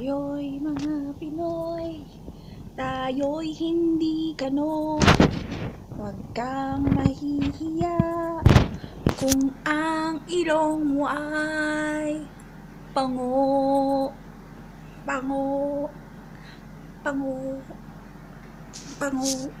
Tayo'y mga Pinoy, tayo'y hindi ganon. Huwag kang mahihiya kung ang ilong mo ay pango, pango, pango, pango.